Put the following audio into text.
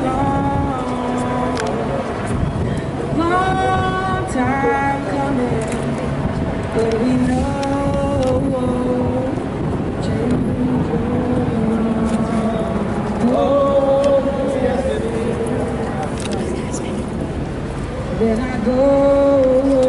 long, long time coming, but we know. Oh, oh, then I go.